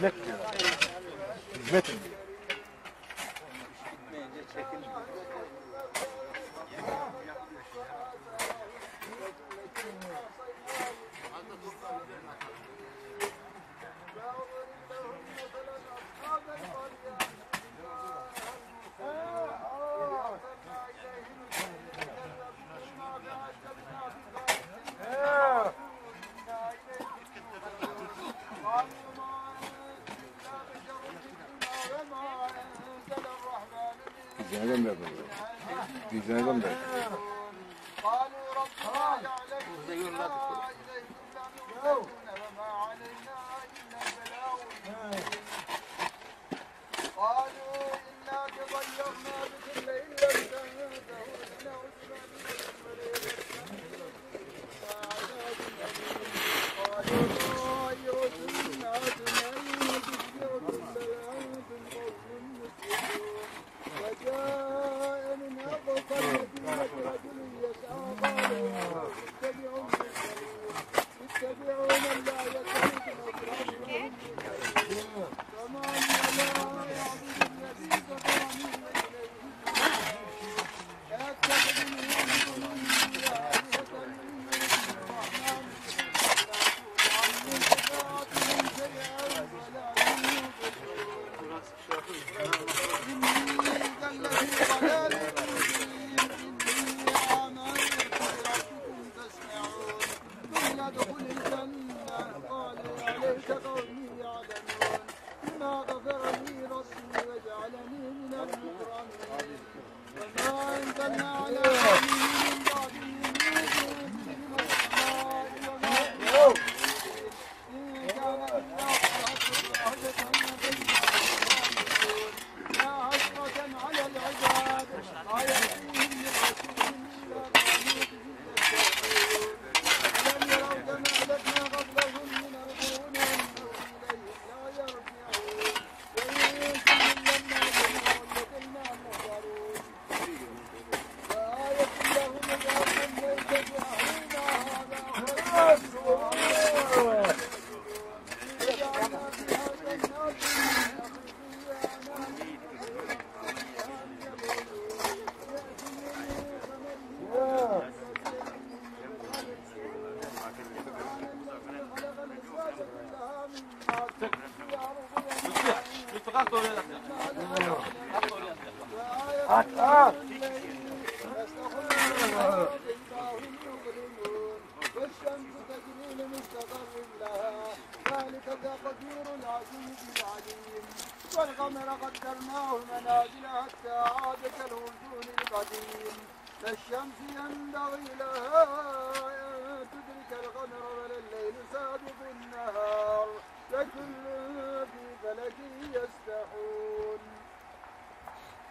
hizmet diyorlar. Hizmet. لا إله إلا الله فالشمس ينبغي لها أن تدرك القمر ولا الليل سابق النهار لكل في فلك يسبحون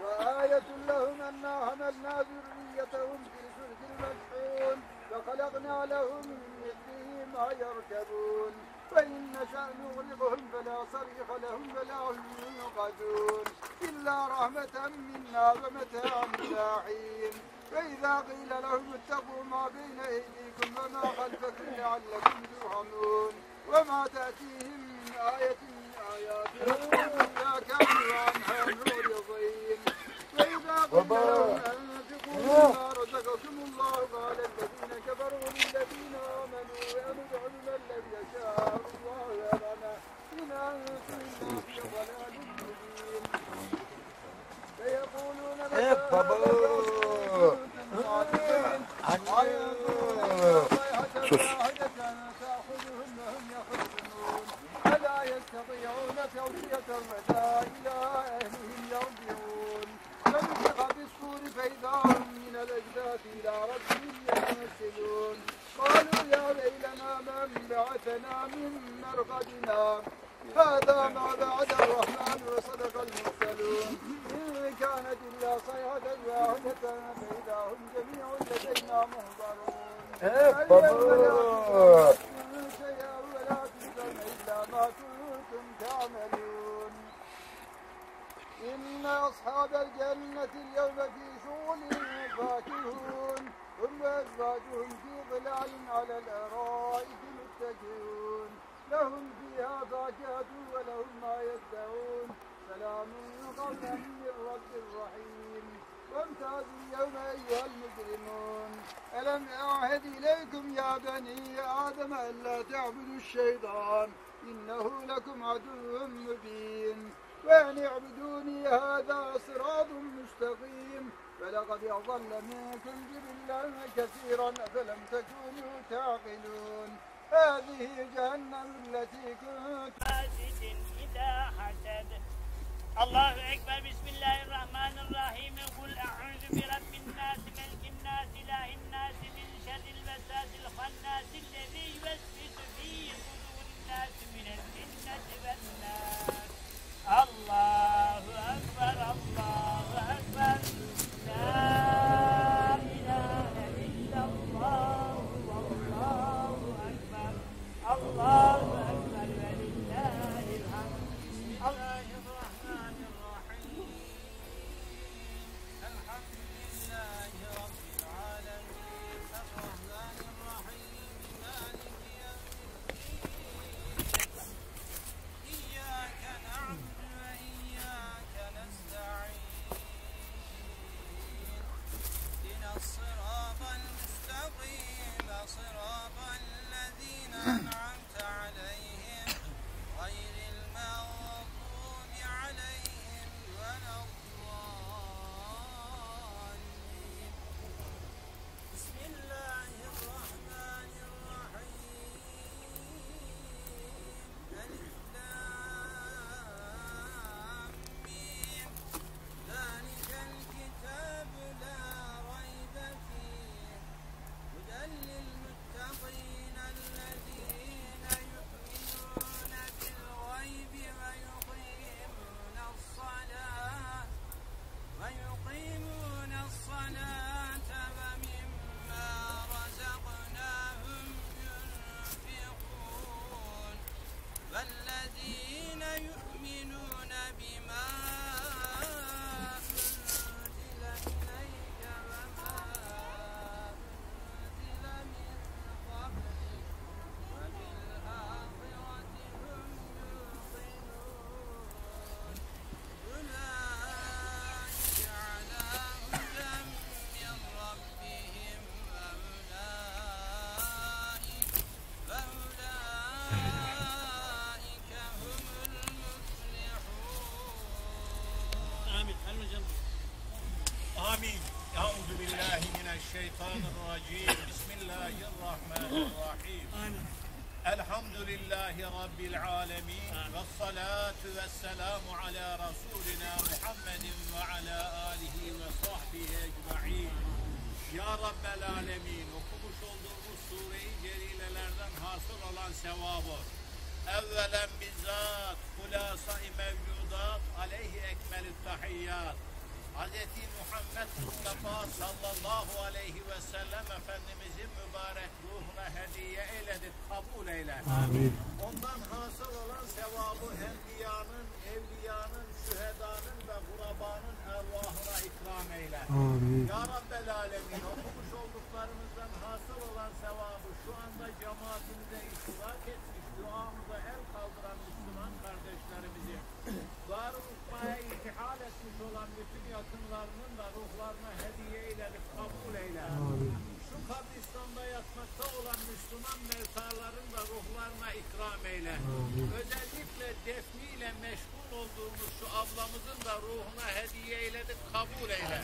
وآية لهم أنا حملنا ذريتهم في سلك المسحون فخلقنا لهم من مثله ما يركبون. وإن نشأ نغرقهم فلا صريخ لهم فلا هم ينقذون إلا رحمة منا ومتاعا إلى حين فإذا قيل لهم اتقوا ما بين أيديكم وما خلفكم لعلكم ترحمون وما تأتيهم من آية من آيات إلا كانوا عنها معرضين. وإذا قيل لهم أنفقوا مما رزقكم الله قال الذين كفروا للذين آمنوا يندعون الذي يشاء الله لنا. إن أنتم إلا في ضلال مبين. فيقولون متى يعملون إن أصحاب الجنة اليوم في شغل فاكهون. هم أزواجهم في ظلال على الأرائك متكئون. لهم فيها فاكهة ولهم ما يدعون. سلام قولا من رب رحيم. وامتازوا اليوم أيها المجرمون. ألم أعهد إليكم يا بني آدم ألا تعبدوا الشيطان إنه لكم عدو مبين. وأن اعبدوني هذا صراط مستقيم. فلقد أضل منكم جبلا كثيرا أفلم تكونوا تعقلون. هذه جهنم التي كنت حاسد إذا حسد. الله أكبر. بسم الله الرحمن الرحيم. قل أعوذ برب الناس ملك الناس إله الناس من شر الوسواس الخناس الذي يوسوس في صدور الناس. Elhamdülillahi Rabbil alemin. Ve salatu ve selamu ala Resulina Muhammedin ve ala alihi ve sahbihi ecma'in. Ya Rabbel alemin. Okumuş olduğumuz sureyi celilelerden hasıl olan sevabı. Evvelen bizzat hulasa-i mevcudat aleyhi ekmelü tahiyyat. Hz. Muhammed Mustafa sallallahu aleyhi ve sellem Efendimizin mübarek ruhuna hediye eyledik, kabul eyle. Ondan hasıl olan sevabı enbiyanın, evliyanın, şühedanın ve gurabanın ervahına ikram eyle. Ya Rabbel Alemin okumuş olduklarımızdan hasıl olan sevabı şu anda cemaatimize iştirak etmiş, duamıza el kaldıran Müslüman kardeşlerimizi, dar ukmaya irtihal etmiş olan bütün yakınlarının da ruhlarına hediye eyledik, kabul eyle. Şu kabristanda yatmakta olan Müslüman mevtaların da ruhlarına ikram eyle. Özellikle defniyle meşgul olduğumuz şu ablamızın da ruhuna hediye eyledik, kabul eyle.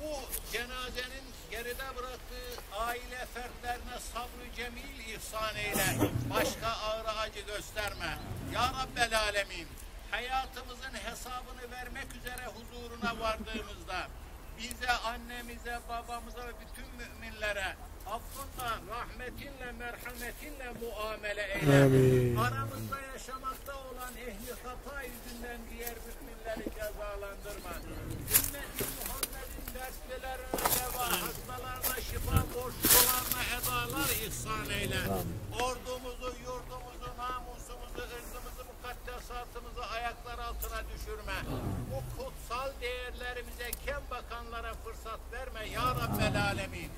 Bu cenazenin geride bıraktığı aile fertlerine sabrı cemil ihsan eyle. Başka ağrı acı gösterme. Ya Rabbel Alemin hayatımızın hesabını vermek üzere huzuruna vardığımızda bize, annemize, babamıza ve bütün müminlere affınla, rahmetinle, merhametinle muamele eyle. Aramızda yaşamakta olan ehli hata yüzünden diğer müminleri cezalandırma. Ümmeti Muhammed'in dertlilerine deva, hastalarına şifa, borçlularına edalar ihsan eyle. Ordumuzu, yurdumuzu, namusumuzu, ırzımızı, mukaddesatımızı ayaklar altına düşürme. Bu kutsal değerlerimize kem bakanlara fırsat verme ya Rabbel Alemin.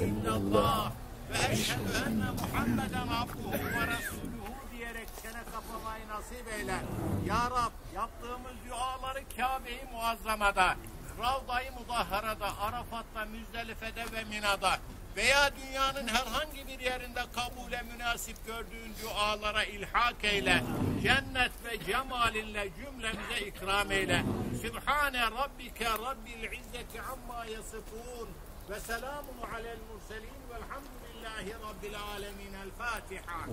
İllallah ve eşhedü enne Muhammeden abduhu ve resuluhu diyerek çene kapamayı nasip eyle. Ya Rab yaptığımız duaları Kabe-i Muazzama'da, Ravda-i Mudahhara'da, Arafat'ta, Müzdelife'de ve Mina'da veya dünyanın herhangi bir yerinde kabule münasip gördüğün dualara ilhak eyle. Cennet ve cemalinle cümlemize ikram eyle. Sübhane Rabbike Rabbil İzzeti amma yasifun وسلام على المرسلين والحمد لله رب العالمين. الفاتحة.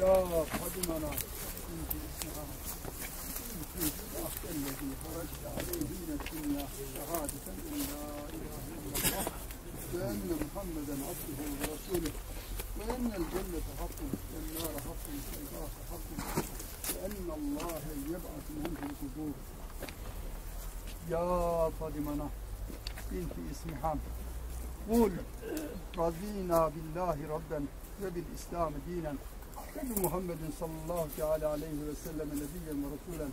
يا قدمنا كنت اسمها الذي خرجت عليه من الدنيا شهادة أن لا إله إلا الله وأن محمدا عبده ورسوله وأن الجنة حق والنار حق والباق حق. وان الله يبعث من في القبور. يا فاطمة بنت اسمها قل رضينا بالله ربا وبالإسلام دينا. وبمحمد صلى الله تعالى عليه وسلم نبيا ورسولا.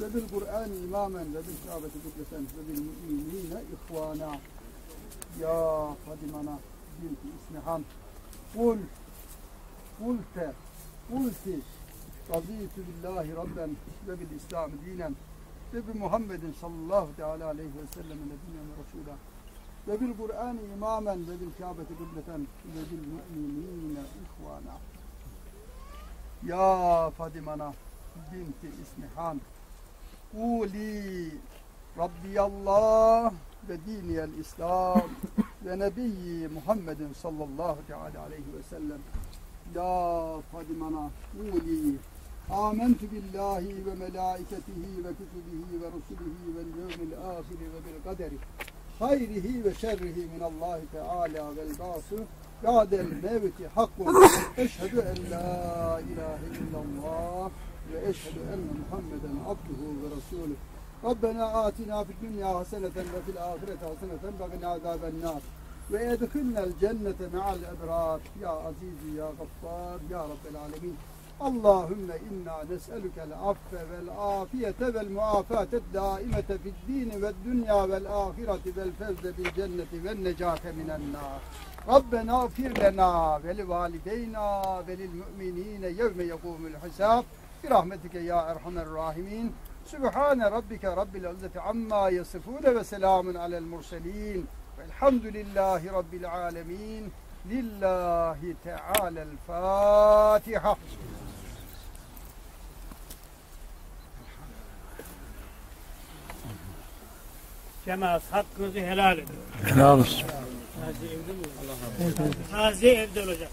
وبالقرآن إماما وبالكعبة قدسا. وبالمؤمنين إخوانا. يا فاطمة بنت إسمحان. قل قلت قلت Raditu billahi rabben ve bil İslam dinen. Ve bi Muhammedin sallallahu teala aleyhi ve sellem nebiyyen ve resulah ve bil Kur'an imamen ve bil Kabe'ti kıbleten ve bil müminine ihvana. Ya Fadimana binti İsmihan Kuli Rabbiyallah ve diniyel İslam ve Nebiyyi Muhammedin sallallahu teala aleyhi ve sellem. Ya Fadimana Kuli آمنت بالله وملائكته وكتبه ورسله واليوم الآخر وبالقدر خيره وشره من الله تعالى والبعث بعد الموت حق. أشهد أن لا إله إلا الله وأشهد أن محمدا عبده ورسوله. ربنا آتنا في الدنيا حسنة وفي الآخرة حسنة وقنا عذاب النار. وأدخلنا الجنة مع الأبرار. يا عزيز يا غفار يا رب العالمين. اللهم إنا نسألك العفو والعافية والمعافاة الدائمة في الدين والدنيا والآخرة والفوز بالجنة والنجاة من النار. ربنا اغفر لنا ولوالدينا وللمؤمنين يوم يقوم الحساب. برحمتك يا أرحم الراحمين. سبحان ربك رب العزة عما يصفون وسلام على المرسلين. والحمد لله رب العالمين. لله تعالى الفاتحة. Cemaat hakkınızı helal edin. Helal olsun. Tazi evde mi? Allah Tazi evde olacak.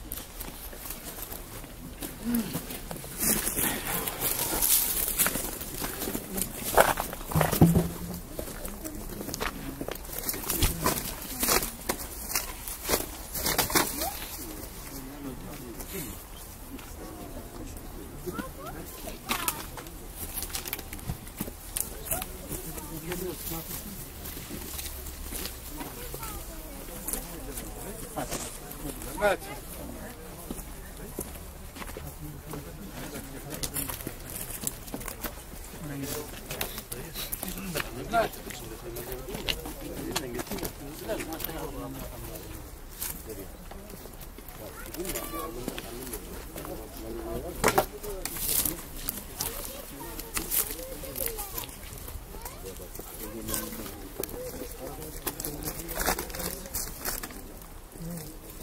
Evet.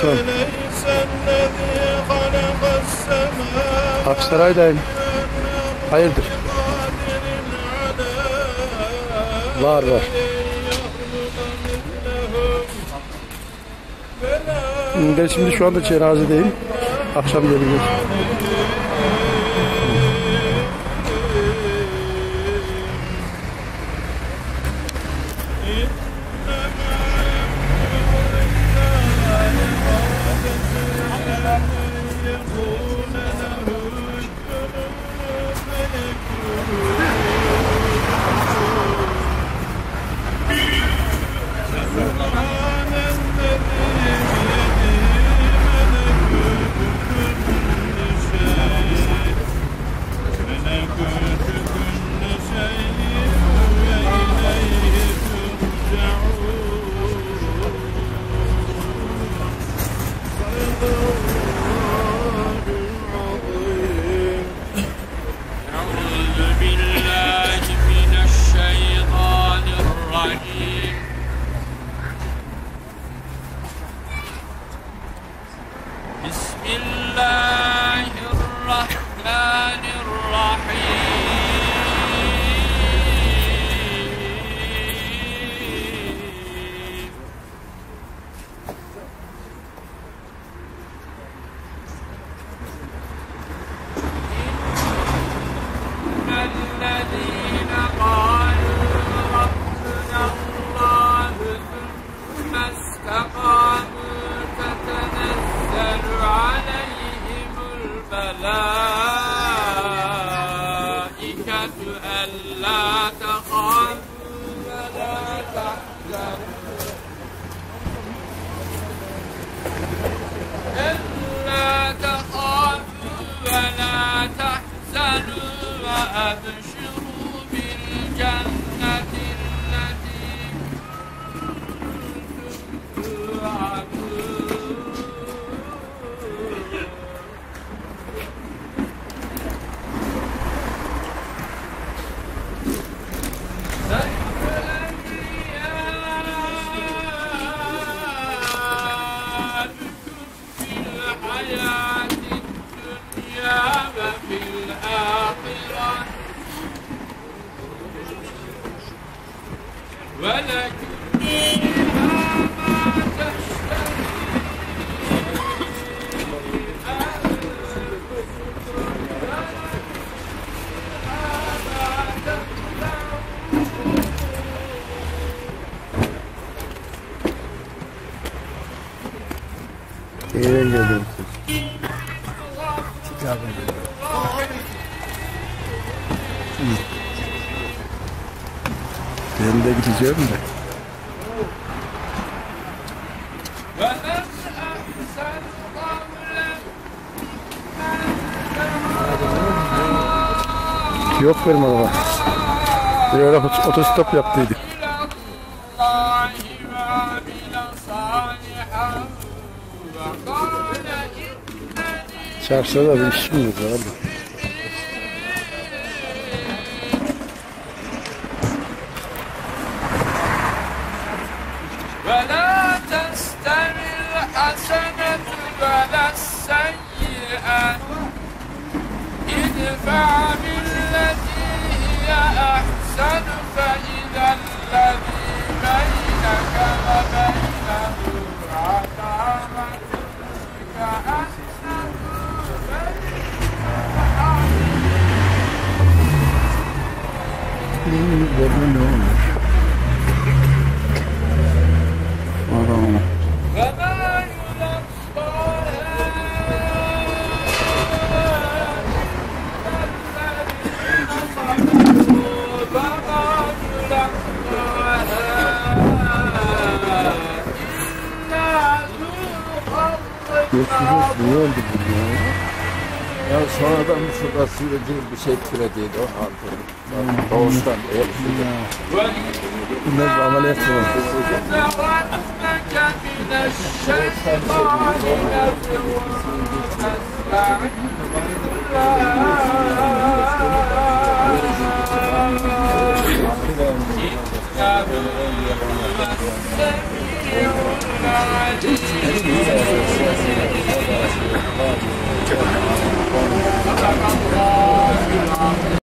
Tamam. Aksaray'dayım. Hayırdır? Var var. Ben şimdi şu anda cenazedeyim. Akşam geliyorum. Boom. yardımcı oluyor. Ben de gideceğim de. Yok benim araba. Bir ara otostop yaptıydık. Çarşıda da bir işim yok abi. ولا تستوي الحسنة ولا السيئة ادفع بالتي هي أحسن فإذا nem bobo não, bicho. Foram. Eu fui voando, bicho. Ya sonradan şurada sürücü bir şey türediydi o antrenör. Hmm. Doğuştan el sürücü. Bunlar da hmm. ameliyat sorun. Thank you. よろしくお願いします。